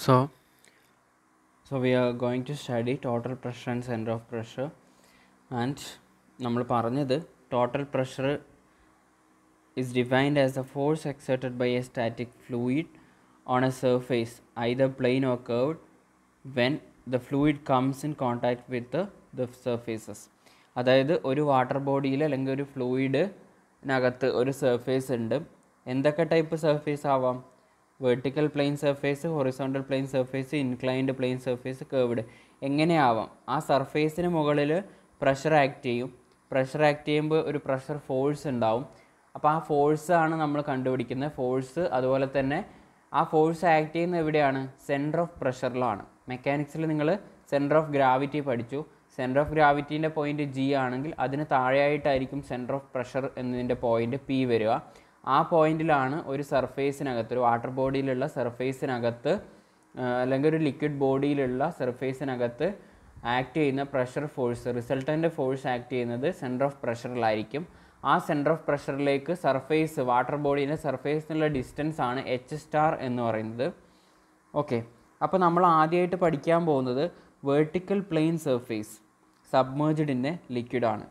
So, so we are going to study total pressure and center of pressure and നമ്മൾ പറഞ്ഞത് total pressure is defined as the force exerted by a static fluid on a surface either plane or curved when the fluid comes in contact with the, the surfaces അതായത് ഒരു water ബോഡിയിൽ അല്ലെങ്കിൽ ഒരു ഫ്ലൂയിഡിനകത്ത് ഒരു surface ഉണ്ട് എന്തൊക്കെ type surface ആവാം vertical plane surface horizontal plane surface inclined plane surface curved എങ്ങനെയാവാം? ആ സർഫേസിന് മുകളിൽ പ്രഷർ ആക്ട് ചെയ്യും. പ്രഷർ ആക്ട് ചെയ്യുമ്പോൾ ഒരു പ്രഷർ ഫോഴ്സ് ഉണ്ടാവും. അപ്പോൾ ആ ഫോഴ്സ് ആണ് നമ്മൾ കണ്ടുപിടിക്കുന്നത്. ഫോഴ്സ് അതുപോലെ തന്നെ ആ ഫോഴ്സ് ആക്ട് ചെയ്യുന്ന എവിടെയാണ്? സെന്റർ ഓഫ് പ്രഷറിലാണ് മെക്കാനിക്സിൽ നിങ്ങൾ സെന്റർ ഓഫ് ഗ്രാവിറ്റി പഠിച്ചു. സെന്റർ ഓഫ് ഗ്രാവിറ്റീന്റെ പോയിന്റ് ജി ആണെങ്കിൽ അതിന് താഴെയായിട്ടായിരിക്കും സെന്റർ ഓഫ് പ്രഷർ എന്നതിന്റെ പോയിന്റ് പി വരിക. ആ പോയിന്റിലാണ് ഒരു സർഫേസിനകത്ത് ഒരു വാട്ടർ ബോഡിയിലുള്ള സർഫേസിനകത്ത് അല്ലെങ്കിൽ ഒരു ലിക്വിഡ് ബോഡിയിലുള്ള സർഫേസിനകത്ത് ആക്ട് ചെയ്യുന്ന pressure force resultant force act ചെയ്യുന്നത് സെന്റർ ഓഫ് പ്രഷറിലായിരിക്കും ആ സെന്റർ ഓഫ് പ്രഷറിലേക്ക് സർഫേസ് വാട്ടർ ബോഡീന്റെ സർഫേസിനുള്ള ഡിസ്റ്റൻസ് ആണ് എച്ച് സ്റ്റാർ എന്ന് പറയുന്നത്. ഓക്കെ അപ്പോൾ നമ്മൾ ആദ്യമായിട്ട് പഠിക്കാൻ പോകുന്നത് vertical plane surface submerged in a ലിക്വിഡാണ്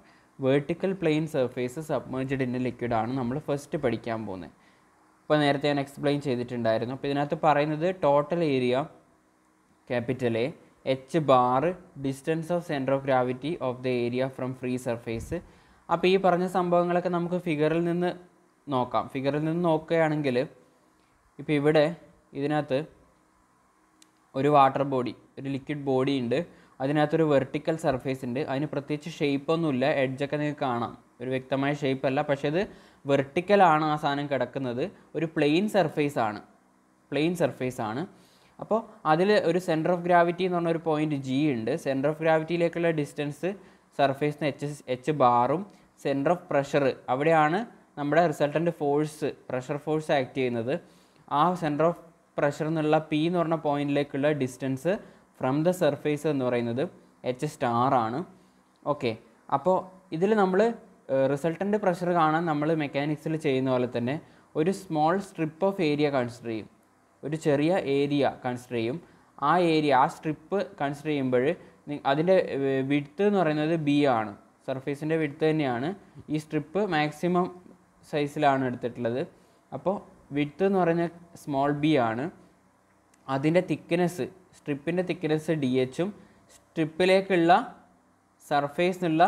vertical plane surface submerged in a ആണ് നമ്മൾ ഫസ്റ്റ് പഠിക്കാൻ പോകുന്നത്. ഇപ്പോൾ നേരത്തെ ഞാൻ എക്സ്പ്ലെയിൻ ചെയ്തിട്ടുണ്ടായിരുന്നു. അപ്പോൾ ഇതിനകത്ത് പറയുന്നത് total area capital A H bar distance of centre of gravity of the area from free surface അപ്പോൾ ഈ പറഞ്ഞ സംഭവങ്ങളൊക്കെ നമുക്ക് ഫിഗറിൽ നിന്ന് നോക്കാം. ഫിഗറിൽ നിന്ന് നോക്കുകയാണെങ്കിൽ ഇപ്പോൾ ഇവിടെ ഇതിനകത്ത് ഒരു വാട്ടർ ബോഡി ഒരു ലിക്വിഡ് ബോഡി ഉണ്ട്. അതിനകത്തൊരു വെർട്ടിക്കൽ സർഫേസ് ഉണ്ട്. അതിന് പ്രത്യേകിച്ച് ഷേപ്പൊന്നുമില്ല എഡ്ജൊക്കെ നിങ്ങൾക്ക് കാണാം. ഒരു വ്യക്തമായ ഷേപ്പ് അല്ല. പക്ഷേ ഇത് വെർട്ടിക്കലാണ് ആ സാധനം കിടക്കുന്നത്. ഒരു പ്ലെയിൻ സർഫേസ് ആണ്. പ്ലെയിൻ സർഫേസ് ആണ്. അപ്പോൾ അതിൽ ഒരു സെന്റർ ഓഫ് ഗ്രാവിറ്റി എന്ന് പറഞ്ഞ ഒരു പോയിന്റ് ജി ഉണ്ട് സെന്റർ ഓഫ് ഗ്രാവിറ്റിയിലേക്കുള്ള ഡിസ്റ്റൻസ് സർഫേസിന് എച്ച് എച്ച് ബാറും സെന്റർ ഓഫ് പ്രഷർ അവിടെയാണ് നമ്മുടെ resultant force pressure force act ചെയ്യുന്നത്. ആ സെന്റർ ഓഫ് പ്രഷർ എന്നുള്ള പി എന്ന് പറഞ്ഞ പോയിന്റിലേക്കുള്ള ഡിസ്റ്റൻസ് ഫ്രം ദ സർഫേസ് എന്ന് പറയുന്നത് എച്ച് സ്റ്റാർ ആണ്. ഓക്കെ അപ്പോൾ ഇതിൽ നമ്മൾ റിസൾട്ടന്റ് പ്രഷർ കാണാൻ നമ്മൾ മെക്കാനിക്സിൽ ചെയ്യുന്ന പോലെ തന്നെ ഒരു small strip of area consider ചെയ്യും. ഒരു ചെറിയ ഏരിയ കൺസിഡർ ചെയ്യും. ആ ഏരിയ ആ സ്ട്രിപ്പ് കൺസിഡർ ചെയ്യുമ്പോൾ അതിന്റെ വിഡ്ത്ത് എന്ന് പറയുന്നത് ബി ആണ്. സർഫേസിന്റെ വിഡ്ത്ത് തന്നെയാണ്. ഈ സ്ട്രിപ്പ് മാക്സിമം സൈസിലാണ് എടുത്തിട്ടുള്ളത്. അപ്പോൾ വിഡ്ത്ത് എന്ന് പറഞ്ഞ സ്മോൾ ബി ആണ്. അതിന്റെ തിക്നെസ് സ്ട്രിപ്പിന്റെ തിക്നെസ് ഡി എച്ചും സ്ട്രിപ്പിലേക്കുള്ള സർഫേസിനുള്ള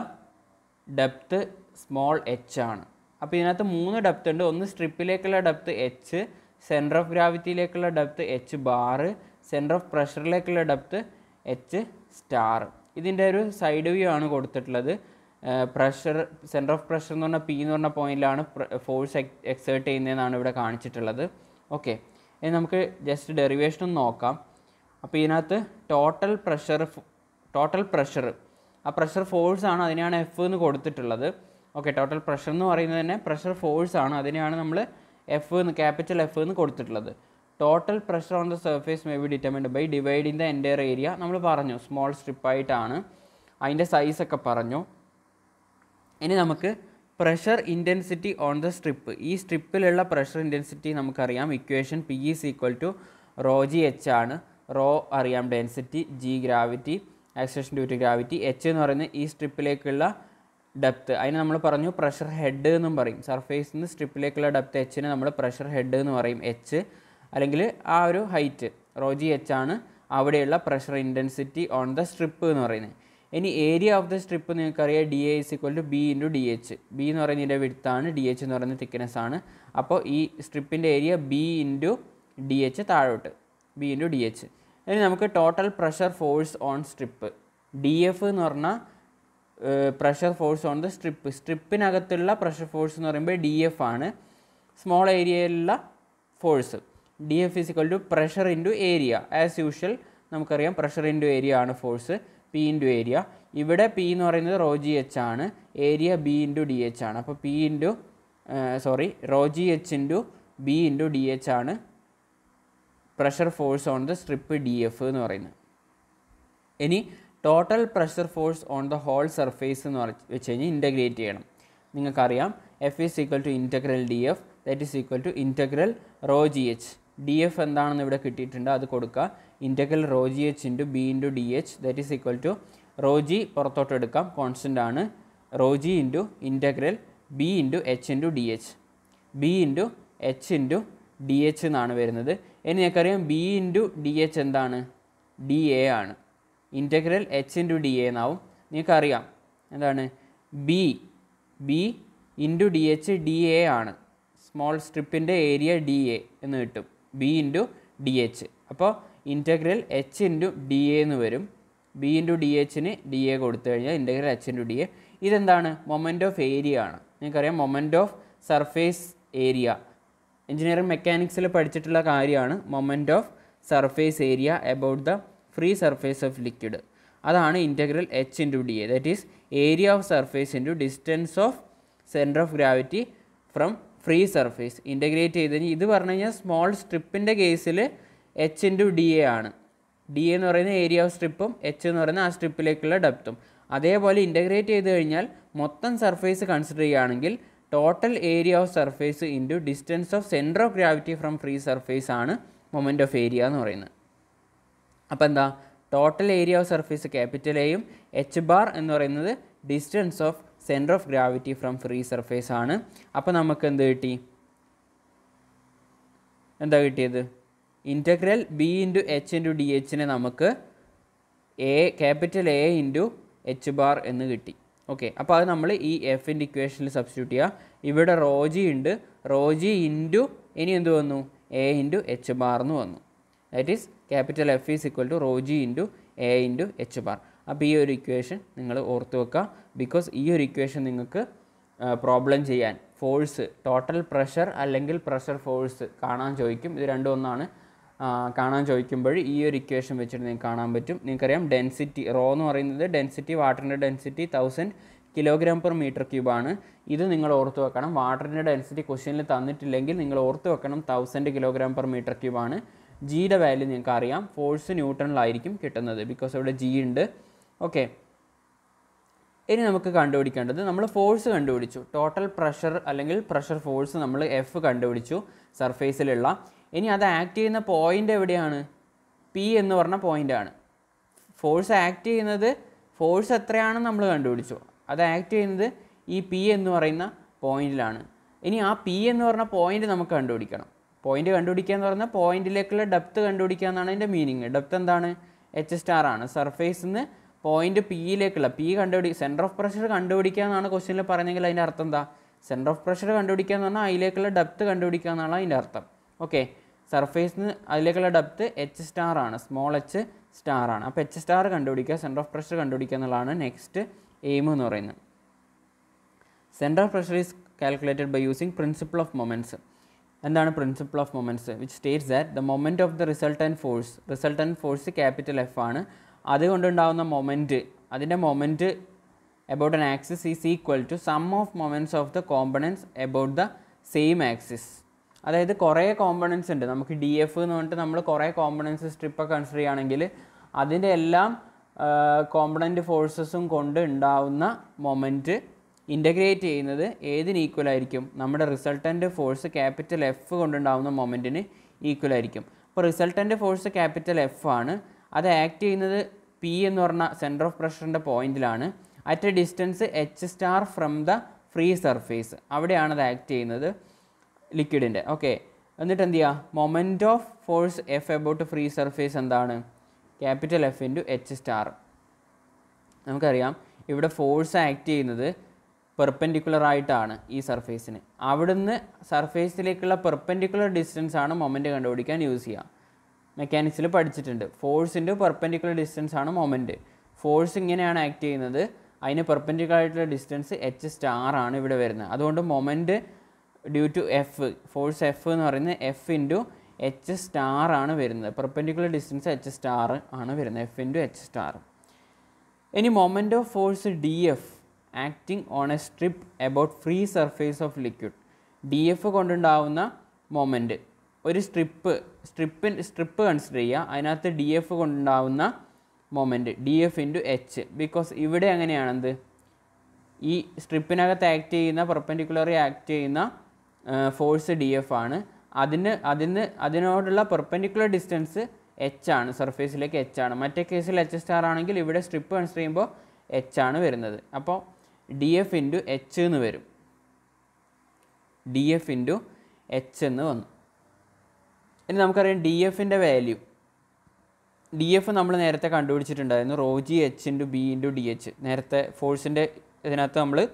ഡെപ്ത്ത് സ്മോൾ എച്ച് ആണ്. അപ്പോൾ ഇതിനകത്ത് മൂന്ന് ഡെപ്ത് ഉണ്ട്. ഒന്ന് സ്ട്രിപ്പിലേക്കുള്ള depth H centre of ഗ്രാവിറ്റിയിലേക്കുള്ള depth H bar centre of പ്രഷറിലേക്കുള്ള depth H star. ഇതിന്റെ ഒരു സൈഡ് വ്യൂ ആണ് കൊടുത്തിട്ടുള്ളത്. പ്രഷർ സെന്റർ ഓഫ് പ്രഷർ എന്ന് പറഞ്ഞാൽ പി എന്ന് പറഞ്ഞ പോയിന്റിലാണ് ഫോഴ്സ് എക്സേർട്ട് ചെയ്യുന്നതെന്നാണ് ഇവിടെ കാണിച്ചിട്ടുള്ളത്. ഓക്കെ. ഇനി നമുക്ക് ജസ്റ്റ് ഡെറിവേഷൻ ഒന്ന് നോക്കാം. അപ്പോൾ ഇതിനകത്ത് ടോട്ടൽ പ്രഷർ ടോട്ടൽ പ്രഷർ ആ പ്രഷർ ഫോഴ്സ് ആണ് അതിനെയാണ് എഫ് എന്ന് കൊടുത്തിട്ടുള്ളത്. ഓക്കെ ടോട്ടൽ പ്രഷർ എന്ന് പറയുന്നത് തന്നെ പ്രഷർ ഫോഴ്സ് ആണ്. അതിനെയാണ് നമ്മൾ എഫ് എന്ന് ക്യാപിറ്റൽ എഫ് എന്ന് കൊടുത്തിട്ടുള്ളത്. Total pressure on the surface may be determined by dividing the entire area നമ്മൾ പറഞ്ഞു സ്മോൾ സ്ട്രിപ്പായിട്ടാണ് അതിന്റെ സൈസൊക്കെ പറഞ്ഞു. ഇനി നമുക്ക് pressure intensity on the strip ഈ സ്ട്രിപ്പിലുള്ള പ്രഷർ ഇന്റൻസിറ്റി നമുക്കറിയാം. Equation P is equal to rho g H ആണ്. റോ അറിയാം. Density G gravity acceleration due to gravity H എന്ന് പറയുന്നത് ഈ സ്ട്രിപ്പിലേക്കുള്ള ഡെപ്ത്ത് അതിന് നമ്മൾ പറഞ്ഞു പ്രഷർ ഹെഡ് എന്നും പറയും. സർഫേസിൽ നിന്ന് സ്ട്രിപ്പിലേക്കുള്ള ഡെപ്ത്ത് എച്ചിന് നമ്മൾ പ്രഷർ ഹെഡ് എന്ന് പറയും. എച്ച് അല്ലെങ്കിൽ ആ ഒരു ഹൈറ്റ് റോ ജി എച്ച് ആണ് അവിടെയുള്ള pressure intensity on the strip എന്ന് പറയുന്നത്. ഇനി ഏരിയ ഓഫ് ദ സ്ട്രിപ്പ് നിങ്ങൾക്കറിയാം. D A is equal to B into D H. B എന്ന് പറയുന്നതിന്റെ വിടുത്താണ് ഡി എച്ച് എന്ന് പറയുന്ന തിക്നെസ് ആണ്. അപ്പോൾ ഈ സ്ട്രിപ്പിന്റെ area B into D H താഴോട്ട്. B into D H. ഇനി നമുക്ക് total pressure force on strip D F എന്ന് പറഞ്ഞാൽ pressure force on the strip സ്ട്രിപ്പിനകത്തുള്ള pressure force എന്ന് പറയുമ്പോൾ ഡി എഫ് ആണ്. സ്മോൾ ഏരിയയിലുള്ള force D F is equal to pressure into area as usual നമുക്കറിയാം pressure into area ആണ് force P into area ഇവിടെ P എന്ന് പറയുന്നത് റോ ജി എച്ച് ആണ്. Area B into D H ആണ്. അപ്പോൾ P into sorry rho G H into B into D H ആണ്. Pressure force on the strip D F എന്ന് പറയുന്നത്. ഇനി total pressure force on the whole surface എന്ന് വെച്ച് കഴിഞ്ഞാൽ ഇന്റഗ്രേറ്റ് ചെയ്യണം. നിങ്ങൾക്കറിയാം F is equal to integral D F that is equal to integral rho G H D F എന്താണെന്ന് ഇവിടെ കിട്ടിയിട്ടുണ്ട് അത് കൊടുക്കുക. Integral rho G H into B into D H that is equal to rho G പുറത്തോട്ട് എടുക്കാം. Constant ആണ് rho G into integral B into H into D H B into H into D H എന്നാണ് വരുന്നത്. ഇനി നിങ്ങൾക്കറിയാം B into D H എന്താണ്? D A ആണ്. Integral H into D A എന്നാവും. നിങ്ങൾക്കറിയാം എന്താണ്? B B into D H D A ആണ്. സ്മോൾ സ്ട്രിപ്പിന്റെ ഏരിയ ഡി എ എന്ന് കിട്ടും. ബി ഇന്റു ഡി എച്ച് അപ്പോൾ integral H into D A എന്ന് വരും. ബി ഇന്റു ഡി എച്ചിന് ഡി എ കൊടുത്തു കഴിഞ്ഞാൽ integral H into D A ഇതെന്താണ്? മൊമെന്റ് ഓഫ് ഏരിയ ആണ്. നിങ്ങൾക്കറിയാം moment of surface area engineering മെക്കാനിക്സിൽ പഠിച്ചിട്ടുള്ള കാര്യമാണ് moment of surface area about the free surface of liquid. അതാണ് integral H into D A that is area of surface into distance of centre of gravity from free surface integrate ചെയ്ത് ഇത് പറഞ്ഞു കഴിഞ്ഞാൽ small സ്ട്രിപ്പിന്റെ കേസിൽ H into D A ആണ്. D എന്ന് പറയുന്ന ഏരിയ ഓഫ് സ്ട്രിപ്പും എച്ച് എന്ന് പറയുന്ന ആ സ്ട്രിപ്പിലേക്കുള്ള ഡെപ്തും അതേപോലെ ഇന്റഗ്രേറ്റ് ചെയ്ത് കഴിഞ്ഞാൽ മൊത്തം സർഫേസ് കൺസിഡർ ചെയ്യുകയാണെങ്കിൽ total area of surface into distance of centre of gravity from free surface ആണ് മൊമെന്റ് ഓഫ് ഏരിയ എന്ന് പറയുന്നത്. അപ്പോൾ എന്താ? Total area of surface capital എയും എച്ച് ബാർ എന്ന് പറയുന്നത് distance of centre of gravity from free surface ആണ്. അപ്പോൾ നമുക്ക് എന്ത് കിട്ടി? എന്താ കിട്ടിയത്? Integral B into H into D എച്ചിനെ നമുക്ക് A capital A into H bar എന്ന് കിട്ടി. ഓക്കെ അപ്പോൾ അത് നമ്മൾ ഈ എഫിന്റെ ഇക്വേഷനിൽ സബ്സ്റ്റിറ്റ്യൂട്ട് ചെയ്യുക ഇവിടെ റോജി ഉണ്ട്. റോജി ഇന്റു ഇനി എന്ത് വന്നു? എ ഇന്റു എച്ച് ബാർ എന്ന് വന്നു. That is capital F is equal to rho g into A into H bar അപ്പോൾ ഈ ഒരു ഇക്വേഷൻ നിങ്ങൾ ഓർത്ത് വെക്കുക ബിക്കോസ് ഈ ഒരു ഇക്വേഷൻ നിങ്ങൾക്ക് പ്രോബ്ലം ചെയ്യാൻ ഫോഴ്സ് ടോട്ടൽ പ്രഷർ അല്ലെങ്കിൽ പ്രഷർ ഫോഴ്സ് കാണാൻ ചോദിക്കും. ഇത് രണ്ടും ഒന്നാണ്. കാണാൻ ചോദിക്കുമ്പോൾ ഈ ഒരു ഇക്വേഷൻ വെച്ചിട്ട് നിങ്ങൾക്ക് കാണാൻ പറ്റും. നിങ്ങൾക്കറിയാം ഡെൻസിറ്റി റോ എന്ന് പറയുന്നത് density വാട്ടറിന്റെ density thousand kilogram per metre ക്യൂബാണ് ഇത് നിങ്ങൾ ഓർത്ത് വെക്കണം. വാട്ടറിന്റെ ഡെൻസിറ്റി ക്വസ്റ്റ്യനിൽ തന്നിട്ടില്ലെങ്കിൽ നിങ്ങൾ ഓർത്ത് വെക്കണം തൗസൻഡ് കിലോഗ്രാം പെർ മീറ്റർ ക്യൂബാണ് ജിയുടെ വാല്യൂ നിങ്ങൾക്ക് അറിയാം ഫോഴ്സ് ന്യൂട്ടണിലായിരിക്കും കിട്ടുന്നത് ബിക്കോസ് ഇവിടെ ജി ഉണ്ട്. ഓക്കെ ഇനി നമുക്ക് കണ്ടുപിടിക്കേണ്ടത് നമ്മൾ ഫോഴ്സ് കണ്ടുപിടിച്ചു. ടോട്ടൽ പ്രഷർ അല്ലെങ്കിൽ പ്രഷർ ഫോഴ്സ് നമ്മൾ എഫ് കണ്ടുപിടിച്ചു സർഫേസിലുള്ള ഇനി അത് ആക്ട് ചെയ്യുന്ന പോയിന്റ് എവിടെയാണ്? പി എന്ന് പറഞ്ഞ പോയിന്റാണ് ഫോഴ്സ് ആക്ട് ചെയ്യുന്നത് ഫോഴ്സ് എത്രയാണെന്ന് നമ്മൾ കണ്ടുപിടിച്ചു. അത് ആക്ട് ചെയ്യുന്നത് ഈ പി എന്ന് പറയുന്ന പോയിന്റിലാണ് ഇനി ആ പി എന്ന് പറഞ്ഞ പോയിന്റ് നമുക്ക് കണ്ടുപിടിക്കണം. പോയിന്റ് കണ്ടുപിടിക്കുക എന്ന് പറഞ്ഞാൽ പോയിന്റിലേക്കുള്ള ഡെപ്ത് കണ്ടുപിടിക്കുക എന്നാണ് അതിന്റെ മീനിങ് ഡെപ്ത് എന്താണ്? എച്ച് സ്റ്റാർ ആണ്. സർഫേസിൽ നിന്ന് പോയിന്റ് പിയിലേക്കുള്ള പി കണ്ടുപിടി സെന്റർ ഓഫ് പ്രഷർ കണ്ടുപിടിക്കുക എന്നാണ് ക്വസ്റ്റ്യനിൽ പറഞ്ഞെങ്കിൽ അതിന്റെ അർത്ഥം എന്താ? സെന്റർ ഓഫ് പ്രഷർ കണ്ടുപിടിക്കുക എന്ന് പറഞ്ഞാൽ അതിലേക്കുള്ള ഡെപ്ത് കണ്ടുപിടിക്കുക എന്നാണ് അതിന്റെ അർത്ഥം. ഓക്കെ സർഫേസിൽ നിന്ന് അതിലേക്കുള്ള ഡെപ്ത്ത് എച്ച് സ്റ്റാർ ആണ്. സ്മോൾ എച്ച് സ്റ്റാർ ആണ്. അപ്പോൾ എച്ച് സ്റ്റാർ കണ്ടുപിടിക്കുക. സെന്റർ ഓഫ് പ്രഷർ കണ്ടുപിടിക്കുക എന്നുള്ളതാണ് നെക്സ്റ്റ് എയിം എന്ന് പറയുന്നത്. Centre of pressure is calculated by using principle of moments എന്താണ് principle of moments which states that the moment of the resultant force resultant force capital F ആണ്. അതുകൊണ്ടുണ്ടാകുന്ന moment അതിന്റെ moment about an axis is equal to sum of moments of the components about the same axis. അതായത് കുറേ components ഉണ്ട്. നമുക്ക് D F എന്ന് പറഞ്ഞിട്ട് നമ്മൾ കുറേ കോമ്പണൻസ് സ്ട്രിപ്പൊക്കെ കൺസിഡർ ചെയ്യുകയാണെങ്കിൽ അതിന്റെ എല്ലാം കോമ്പണന്റ് ഫോഴ്സസും കൊണ്ട് ഉണ്ടാവുന്ന മൊമെന്റ് ഇന്റഗ്രേറ്റ് ചെയ്യുന്നത് ഏതിന് ഈക്വൽ ആയിരിക്കും? നമ്മുടെ റിസൾട്ടന്റ് ഫോഴ്സ് ക്യാപിറ്റൽ എഫ് കൊണ്ടുണ്ടാവുന്ന മൊമെന്റിന് ഈക്വൽ ആയിരിക്കും. അപ്പോൾ റിസൾട്ടന്റ് ഫോഴ്സ് ക്യാപിറ്റൽ എഫ് ആണ്. അത് ആക്ട് ചെയ്യുന്നത് പി എന്ന് പറഞ്ഞ സെന്റർ ഓഫ് പ്രഷറിന്റെ പോയിന്റിലാണ് at a distance H star from the free surface അവിടെയാണ് അത് ആക്ട് ചെയ്യുന്നത്. ലിക്വിഡിന്റെ ഓക്കെ എന്നിട്ട് എന്ത് ചെയ്യുക moment of force F about free surface എന്താണ്? Capital F into H star നമുക്കറിയാം. ഇവിടെ ഫോഴ്സ് ആക്ട് ചെയ്യുന്നത് പെർപ്പൻഡിക്കുലർ ആയിട്ടാണ് ഈ സർഫേസിന് അവിടുന്ന് സർഫേസിലേക്കുള്ള പെർപ്പൻഡിക്കുലർ ഡിസ്റ്റൻസ് ആണ് മൊമെന്റ് കണ്ടുപിടിക്കാൻ യൂസ് ചെയ്യുക മെക്കാനിക്സിൽ പഠിച്ചിട്ടുണ്ട്. ഫോഴ്സിന്റെ പെർപ്പൻഡിക്കുലർ ഡിസ്റ്റൻസ് ആണ് മൊമെന്റ് ഫോഴ്സ് ഇങ്ങനെയാണ് ആക്ട് ചെയ്യുന്നത്. അതിന് പെർപ്പൻഡിക്കുലർ ആയിട്ടുള്ള ഡിസ്റ്റൻസ് എച്ച് സ്റ്റാർ ആണ് ഇവിടെ വരുന്നത്. അതുകൊണ്ട് moment due to F force F എന്ന് പറയുന്നത് എഫ് ഇന്റു എച്ച് സ്റ്റാർ ആണ് വരുന്നത്. പെർപെൻഡിക്കുലർ ഡിസ്റ്റൻസ് എച്ച് സ്റ്റാർ ആണ് വരുന്നത്. എഫ് ഇന്റു എച്ച് സ്റ്റാർ ഇനി moment of force D F acting on a strip about free surface of liquid D F കൊണ്ടുണ്ടാവുന്ന moment ഒരു strip സ്ട്രിപ്പിൻ strip consider ചെയ്യുക. അതിനകത്ത് D F കൊണ്ടുണ്ടാവുന്ന moment D F into H because ഇവിടെ എങ്ങനെയാണെന്ത് ഈ സ്ട്രിപ്പിനകത്ത് act ചെയ്യുന്ന പെർപ്പൻഡിക്കുലറി ആക്ട് ചെയ്യുന്ന ഫോഴ്സ് ഡി എഫ് ആണ്. അതിന് അതിന് അതിനോടുള്ള പെർപ്പൻഡിക്കുലർ ഡിസ്റ്റൻസ് എച്ച് ആണ്. സർഫേസിലേക്ക് എച്ച് ആണ്. മറ്റേ കേസിൽ എച്ച് സ്റ്റാർ ആണെങ്കിൽ ഇവിടെ സ്ട്രിപ്പ് കൺസിഡർ ചെയ്യുമ്പോൾ എച്ച് ആണ് വരുന്നത്. അപ്പോൾ ഡി എഫ് ഇന്റു എച്ച് എന്ന് വരും. ഡി എഫ് ഇന്റു എച്ച് എന്ന് വന്നു. ഇനി നമുക്കറിയാം ഡി എഫിന്റെ വാല്യൂ ഡി എഫ് നമ്മൾ നേരത്തെ കണ്ടുപിടിച്ചിട്ടുണ്ടായിരുന്നു. Rho G H into B into D H നേരത്തെ ഫോഴ്സിന്റെ ഇതിനകത്ത് നമ്മൾ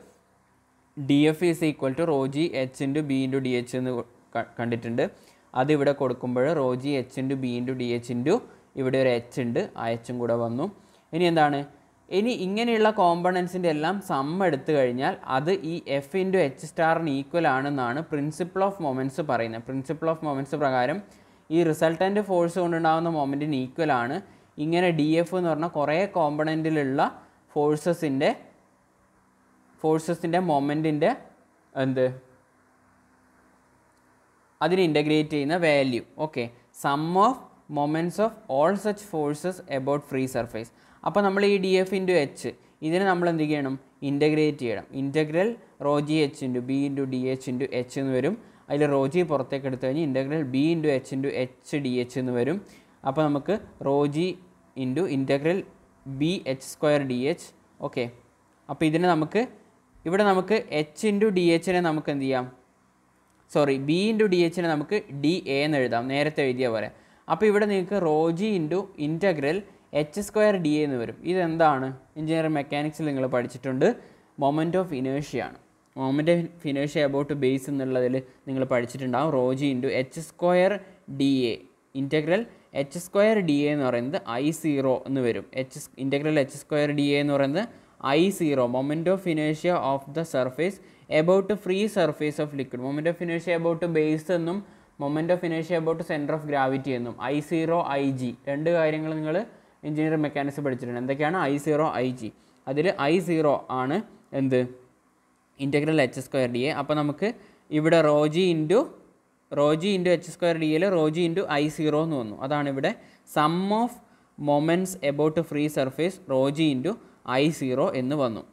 D F is equal to rho G H into B into D H എന്ന് കണ്ടിട്ടുണ്ട്. അതിവിടെ കൊടുക്കുമ്പോൾ rho G H into B into D H into ഇവിടെ ഒരു എച്ച് ഉണ്ട്. ആ എച്ചും കൂടെ വന്നു. ഇനി എന്താണ്? ഇനി ഇങ്ങനെയുള്ള കോമ്പണൻസിന്റെ എല്ലാം സം എടുത്തു കഴിഞ്ഞാൽ അത് ഈ എഫ് ഇന്റു എച്ച് സ്റ്റാറിന് ഈക്വൽ ആണെന്നാണ് പ്രിൻസിപ്പിൾ ഓഫ് മൊമെന്റ്സ് പറയുന്നത്. പ്രിൻസിപ്പിൾ ഓഫ് മൊമെന്റ്സ് പ്രകാരം ഈ റിസൾട്ടന്റ് ഫോഴ്സ് കൊണ്ടുണ്ടാകുന്ന മൊമെന്റിന് ഈക്വൽ ആണ്. ഇങ്ങനെ ഡി എഫ് എന്ന് പറഞ്ഞാൽ കുറേ കോമ്പണന്റിലുള്ള ഫോഴ്സസിന്റെ ഫോഴ്സസിന്റെ മൊമെന്റിന്റെ എന്ത്? അതിന് ഇന്റഗ്രേറ്റ് ചെയ്യുന്ന value okay sum of moments of all such forces about free surface അപ്പോൾ നമ്മൾ ഈ ഡി എഫ് ഇന്റു എച്ച് ഇതിനെ നമ്മൾ എന്ത് ചെയ്യണം? ഇന്റഗ്രേറ്റ് ചെയ്യണം. Integral rho G H into B into D H into H എന്ന് വരും. അതിൽ റോ ജി പുറത്തേക്ക് എടുത്തു കഴിഞ്ഞ് integral B into H into H D H എന്ന് വരും. അപ്പോൾ നമുക്ക് rho G into integral B H square D H okay അപ്പോൾ ഇതിനെ നമുക്ക് ഇവിടെ നമുക്ക് എച്ച് ഇന്റു ഡി എച്ചിനെ നമുക്ക് എന്ത് ചെയ്യാം? സോറി ബി ഇന്റു ഡി എച്ചിനെ നമുക്ക് ഡി എ എന്ന് എഴുതാം. നേരത്തെ എഴുതിയ പോലെ. അപ്പോൾ ഇവിടെ നിങ്ങൾക്ക് Roji into integral H square D A എന്ന് വരും. ഇതെന്താണ്? എഞ്ചിനീയറിംഗ് മെക്കാനിക്സിൽ നിങ്ങൾ പഠിച്ചിട്ടുണ്ട്. Moment of ഇനേഷ്യാണ് moment of ഇനേഷ്യ about base എന്നുള്ളതിൽ നിങ്ങൾ പഠിച്ചിട്ടുണ്ടാവും. Roji into H square D A integral H square D A എന്ന് പറയുന്നത് ഐ സീറോ എന്ന് വരും. H integral H square D A എന്ന് പറയുന്നത് I zero moment of ഇനേഷ്യ of the surface about free surface of liquid moment of ഇനേഷ്യ about base എന്നും moment of ഇനേഷ്യ about centre of gravity എന്നും. ഐ സീറോ ഐ ജി രണ്ട് കാര്യങ്ങൾ നിങ്ങൾ engineering mechanics പഠിച്ചിട്ടുണ്ട്. എന്തൊക്കെയാണ്? ഐ സീറോ ഐ ജി അതിൽ ഐ സീറോ ആണ് എന്ത്? Integral H square D A അപ്പോൾ നമുക്ക് ഇവിടെ rho g into rho g into H square D എയിൽ rho g into I zero എന്ന് വന്നു. അതാണ് ഇവിടെ sum of moments about free surface rho g into I zero എന്ന് വന്നു.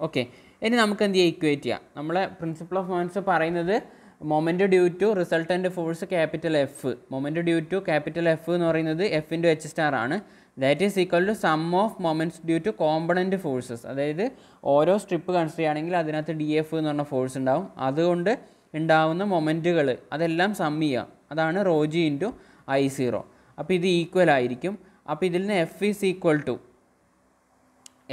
ഓക്കെ ഇനി നമുക്ക് എന്ത് ചെയ്യാം? ഇക്വേറ്റ് ചെയ്യാം. നമ്മളെ പ്രിൻസിപ്പിൾ ഓഫ് മൊമെന്റ്സ് പറയുന്നത് moment due to resultant force capital F moment due to capital F എന്ന് പറയുന്നത് എഫ് ഇന്റു എച്ച് സ്റ്റാർ ആണ്. That is equal to sum of moments due to component forces അതായത് ഓരോ strip consider ചെയ്യുകയാണെങ്കിൽ അതിനകത്ത് D F എന്ന് പറഞ്ഞ force ഉണ്ടാവും. അതുകൊണ്ട് ഉണ്ടാവുന്ന മൊമെന്റുകൾ അതെല്ലാം സം ചെയ്യുക. അതാണ് റോജി ഇന്റു ഐ സീറോ അപ്പോൾ ഇത് ഈക്വൽ ആയിരിക്കും. അപ്പോൾ ഇതിൽ നിന്ന് F is equal to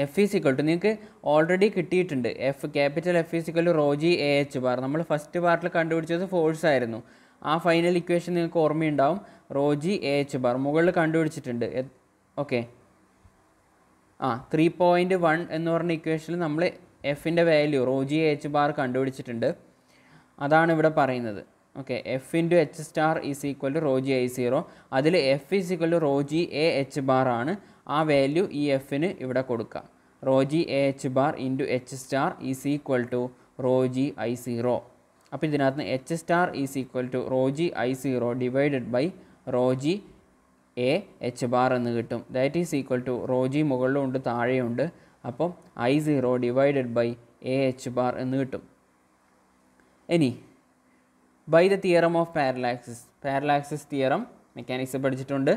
F is equal to നിങ്ങൾക്ക് ഓൾറെഡി കിട്ടിയിട്ടുണ്ട്. F capital F is equal to rho g A H bar നമ്മൾ ഫസ്റ്റ് പാർട്ടിൽ കണ്ടുപിടിച്ചത് ഫോഴ്സ് ആയിരുന്നു. ആ ഫൈനൽ ഇക്വേഷൻ നിങ്ങൾക്ക് ഓർമ്മയുണ്ടാവും. Rho g A H bar മുകളിൽ കണ്ടുപിടിച്ചിട്ടുണ്ട്. ഓക്കെ ആ ത്രീ പോയിന്റ് വൺ എന്ന് പറഞ്ഞ ഇക്വേഷനിൽ നമ്മൾ എഫിന്റെ value rho g A H bar കണ്ടുപിടിച്ചിട്ടുണ്ട്. അതാണ് ഇവിടെ പറയുന്നത്. Okay F into H star is equal to rho g I zero അതിൽ F is equal to rho g A H bar ആണ്. ആ വാല്യൂ ഈ എഫിന് ഇവിടെ കൊടുക്കാം. Rho g A H bar into H star is equal to rho g I zero അപ്പോൾ ഇതിനകത്ത് H star is equal to rho g I zero divided by rho g A H bar എന്ന് കിട്ടും. That is equal to rho rho g മുകളിലുണ്ട് താഴെയുണ്ട് അപ്പം I zero divided by A H bar എന്ന് കിട്ടും. ഇനി by the theorem of parallel axis parallel axis theorem mechanics പഠിച്ചിട്ടുണ്ട്.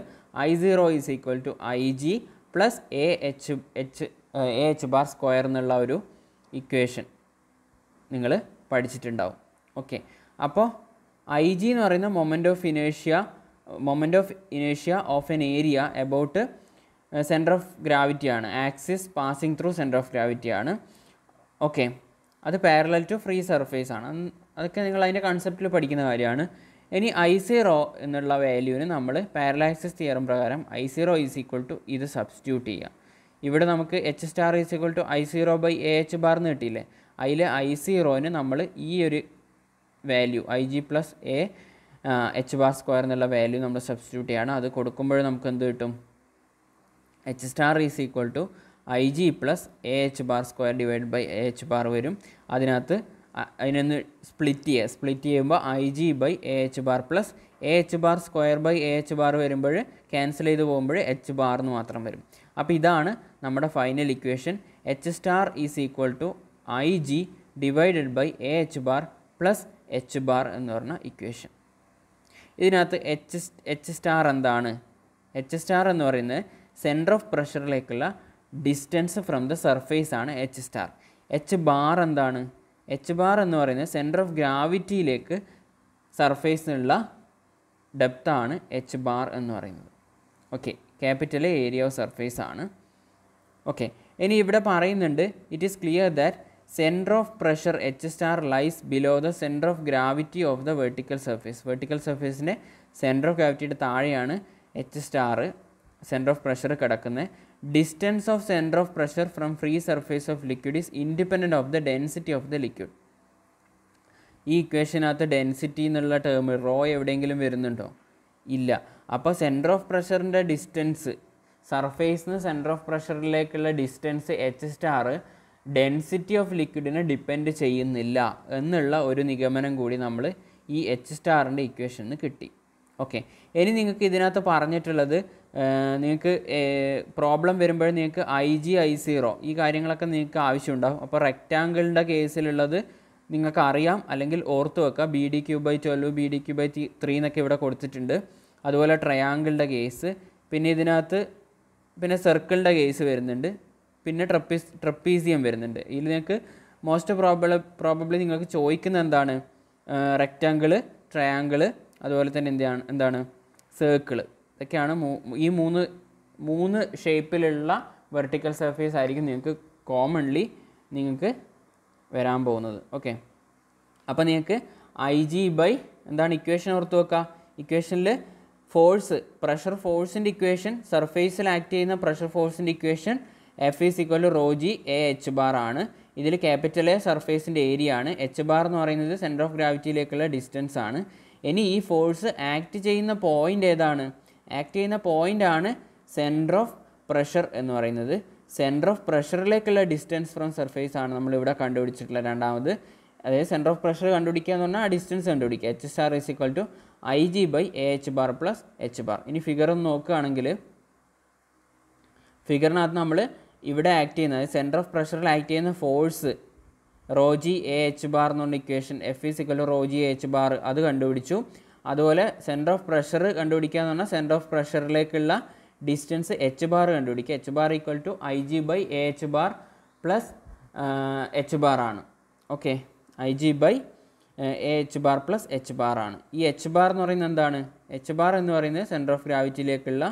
I zero is equal to I G plus A H H A H bar square എന്നുള്ള ഒരു equation നിങ്ങൾ പഠിച്ചിട്ടുണ്ടാവും. Okay അപ്പോൾ I G എന്ന് പറയുന്ന moment of ഇനേഷ്യ moment of ഇനേഷ്യ of N area about centre of gravity ആണ്. Axis passing through centre of gravity ആണ്. Okay അത് parallel to free surface ആണ്. അതൊക്കെ നിങ്ങൾ അതിന്റെ കൺസെപ്റ്റിൽ പഠിക്കുന്ന കാര്യമാണ്. ഇനി ഐ സീറോ എന്നുള്ള വാല്യൂവിന് നമ്മൾ പാരലാക്സിസ് തിയറം പ്രകാരം I zero is equal to ഇത് സബ്സ്റ്റിറ്റ്യൂട്ട് ചെയ്യാം. ഇവിടെ നമുക്ക് H star is equal to I zero by A H bar എന്ന് കിട്ടിയില്ലേ? അതിൽ ഐ സീറോന് നമ്മൾ ഈ ഒരു value I G plus A H bar square എന്നുള്ള വാല്യൂ നമ്മൾ സബ്സ്റ്റിറ്റ്യൂട്ട് ചെയ്യണം. അത് കൊടുക്കുമ്പോൾ നമുക്ക് എന്ത് കിട്ടും? H star is equal to I G plus A H bar square divide by A H bar വരും. അതിനകത്ത് അതിനൊന്ന് സ്പ്ലിറ്റ് ചെയ്യുക. സ്പ്ലിറ്റ് ചെയ്യുമ്പോൾ I G by A H bar plus A H bar square by A H bar വരുമ്പോൾ cancel ചെയ്ത് പോകുമ്പോൾ H bar എന്ന് മാത്രം വരും. അപ്പോൾ ഇതാണ് നമ്മുടെ final equation H star is equal to I G divided by A H bar plus H bar എന്ന് പറഞ്ഞ ഇക്വേഷൻ ഇതിനകത്ത് എച്ച് എച്ച് സ്റ്റാർ എന്താണ്? എച്ച് സ്റ്റാർ എന്ന് പറയുന്നത് സെന്റർ ഓഫ് പ്രഷറിലേക്കുള്ള ഡിസ്റ്റൻസ് ഫ്രം ദ സർഫേസ് ആണ് എച്ച് സ്റ്റാർ എച്ച് ബാർ എന്താണ്? H bar എന്ന് പറയുന്നത് സെന്റർ ഓഫ് ഗ്രാവിറ്റിയിലേക്ക് സർഫേസിനുള്ള ഡെപ്താണ് എച്ച് ബാർ എന്ന് പറയുന്നത്. Okay capital area of surface ആണ്. ഓക്കെ ഇനി ഇവിടെ പറയുന്നുണ്ട് it is clear that centre of pressure H star lies below the centre of gravity of the vertical surface vertical സർഫേസിന്റെ centre of ഗ്രാവിറ്റിയുടെ താഴെയാണ് H star centre of pressure കിടക്കുന്നത് distance of centre of pressure from free surface of liquid is independent of the density of the liquid ഈ ഇക്വേഷനകത്ത് density എന്നുള്ള term rho എവിടെയെങ്കിലും വരുന്നുണ്ടോ? ഇല്ല. അപ്പോൾ സെന്റർ ഓഫ് പ്രഷറിന്റെ ഡിസ്റ്റൻസ് സർഫേസ് നിന്ന് centre of പ്രഷറിലേക്കുള്ള distance H star density of ലിക്വിഡിനെ depend ചെയ്യുന്നില്ല എന്നുള്ള ഒരു നിഗമനം കൂടി നമ്മൾ ഈ എച്ച് സ്റ്റാറിന്റെ ഇക്വേഷന് കിട്ടി. ഓക്കെ ഇനി നിങ്ങൾക്ക് ഇതിനകത്ത് പറഞ്ഞിട്ടുള്ളത് നിങ്ങൾക്ക് പ്രോബ്ലം വരുമ്പോൾ നിങ്ങൾക്ക് ഐ ജി ഐ സീറോ ഈ കാര്യങ്ങളൊക്കെ നിങ്ങൾക്ക് ആവശ്യമുണ്ടാകും അപ്പോൾ റെക്റ്റാങ്കിളിന്റെ കേസിലുള്ളത് നിങ്ങൾക്ക് അറിയാം അല്ലെങ്കിൽ ഓർത്ത് വെക്കുക. B D cube by twelve B D cube by three എന്നൊക്കെ ഇവിടെ കൊടുത്തിട്ടുണ്ട്. അതുപോലെ ട്രയാങ്കിളിന്റെ കേസ് പിന്നെ ഇതിനകത്ത് പിന്നെ സർക്കിളിന്റെ കേസ് വരുന്നുണ്ട്. പിന്നെ ട്രപ്പീസ് ട്രപ്പീസിയം വരുന്നുണ്ട്. ഇതിൽ നിങ്ങൾക്ക് മോസ്റ്റ് പ്രോബിള പ്രോബബ്ലി നിങ്ങൾക്ക് ചോദിക്കുന്ന എന്താണ്? റെക്റ്റാങ്കിൾ ട്രയാങ്കിൾ അതുപോലെ തന്നെ എന്താണ് എന്താണ്? സർക്കിൾ ഇതൊക്കെയാണ് ഈ മൂന്ന് മൂന്ന് ഷേപ്പിലുള്ള വെർട്ടിക്കൽ സർഫേസ് ആയിരിക്കും നിങ്ങൾക്ക് കോമൺലി നിങ്ങൾക്ക് വരാൻ പോകുന്നത്. ഓക്കെ അപ്പോൾ നിങ്ങൾക്ക് ഐ ജി ബൈ എന്താണ് ഇക്വേഷൻ ഓർത്ത് വെക്കുക ഇക്വേഷനിൽ ഫോഴ്സ് പ്രഷർ ഫോഴ്സിന്റെ ഇക്വേഷൻ സർഫേസിൽ ആക്ട് ചെയ്യുന്ന പ്രഷർ ഫോഴ്സിന്റെ equation F is equal to rho G A H bar ആണ്. ഇതിൽ ക്യാപിറ്റൽ എ സർഫേസിന്റെ ഏരിയ ആണ്. എച്ച് ബാർ എന്ന് പറയുന്നത് സെന്റർ ഓഫ് ഗ്രാവിറ്റിയിലേക്കുള്ള ഡിസ്റ്റൻസ് ആണ്. ഇനി ഈ ഫോഴ്സ് ആക്ട് ചെയ്യുന്ന പോയിന്റ് ഏതാണ്? ആക്ട് ചെയ്യുന്ന പോയിന്റ് ആണ് സെന്റർ ഓഫ് പ്രഷർ എന്ന് പറയുന്നത്. സെന്റർ ഓഫ് പ്രഷറിലേക്കുള്ള ഡിസ്റ്റൻസ് ഫ്രം സർഫേസ് ആണ് നമ്മളിവിടെ കണ്ടുപിടിച്ചിട്ടുള്ള രണ്ടാമത്. അതായത് സെന്റർ ഓഫ് പ്രഷർ കണ്ടുപിടിക്കുക എന്ന് പറഞ്ഞാൽ ആ ഡിസ്റ്റൻസ് കണ്ടുപിടിക്കുക. H star is equal to I G by A H bar plus H bar ഇനി ഫിഗർ ഒന്ന് നോക്കുകയാണെങ്കിൽ ഫിഗറിനകത്ത് നമ്മൾ ഇവിടെ ആക്ട് ചെയ്യുന്നത് സെന്റർ ഓഫ് പ്രഷറിൽ ആക്ട് ചെയ്യുന്ന force rho g A H bar എന്ന് പറഞ്ഞ equation F is equal rho g A H bar അത് കണ്ടുപിടിച്ചു. അതുപോലെ സെന്റർ ഓഫ് പ്രഷർ കണ്ടുപിടിക്കുക എന്ന് പറഞ്ഞാൽ സെന്റർ ഓഫ് പ്രഷറിലേക്കുള്ള ഡിസ്റ്റൻസ് എച്ച് ബാർ കണ്ടുപിടിക്കുക. H bar equal to I G by A H bar plus H bar ആണ്. Okay I G by A H bar plus H bar ആണ്. ഈ H bar എന്ന് പറയുന്നത് എന്താണ്? എച്ച് ബാർ എന്ന് പറയുന്നത് സെന്റർ ഓഫ് ഗ്രാവിറ്റിയിലേക്കുള്ള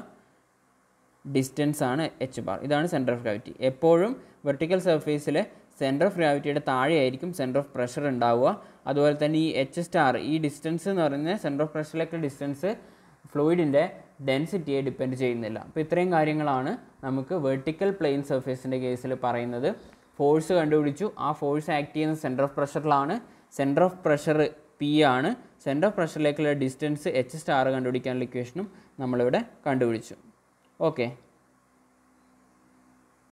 ഡിസ്റ്റൻസ് ആണ് എച്ച് ബാർ ഇതാണ് സെന്റർ ഓഫ് ഗ്രാവിറ്റി എപ്പോഴും വെർട്ടിക്കൽ സർഫേസിൽ സെന്റർ ഓഫ് ഗ്രാവിറ്റിയുടെ താഴെയായിരിക്കും സെന്റർ ഓഫ് പ്രഷർ ഉണ്ടാവുക. അതുപോലെ തന്നെ ഈ എച്ച് സ്റ്റാർ ഈ ഡിസ്റ്റൻസ് എന്ന് പറയുന്നത് സെന്റർ ഓഫ് പ്രഷറിലേക്ക് ഡിസ്റ്റൻസ് ഫ്ലൂയിഡിന്റെ ഡെൻസിറ്റിയെ ഡിപ്പെൻഡ് ചെയ്യുന്നില്ല. അപ്പോൾ ഇത്രയും കാര്യങ്ങളാണ് നമുക്ക് വെർട്ടിക്കൽ പ്ലെയിൻ സർഫേസിന്റെ കേസിൽ പറയുന്നത്. ഫോഴ്സ് കണ്ടുപിടിച്ചു. ആ ഫോഴ്സ് ആക്ട് ചെയ്യുന്ന സെന്റർ ഓഫ് പ്രഷറിലാണ് സെന്റർ ഓഫ് പ്രഷർ പി ആണ്. സെന്റർ ഓഫ് പ്രഷറിലേക്കുള്ള ഡിസ്റ്റൻസ് എച്ച് സ്റ്റാർ കണ്ടുപിടിക്കാനുള്ള ഇക്വേഷനും നമ്മളിവിടെ കണ്ടുപിടിച്ചു. ഓക്കെ